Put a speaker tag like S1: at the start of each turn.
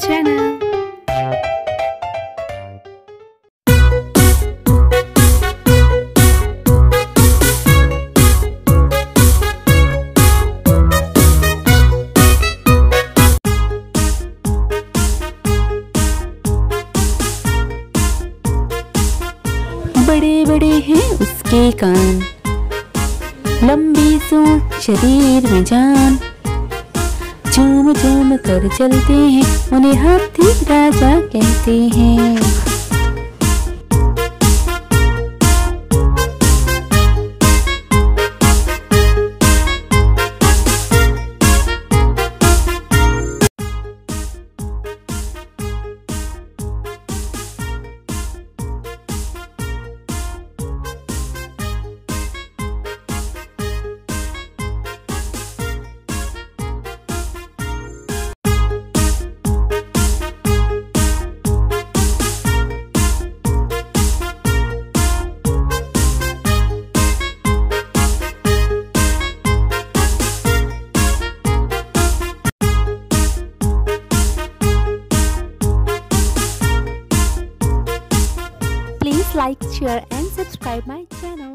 S1: channel. बड़े बड़े हैं उसके कान लंबी सूंड शरीर में जान झूम कर चलते हैं। उन्हें हाथी राजा कहते हैं। Like, share and subscribe my channel.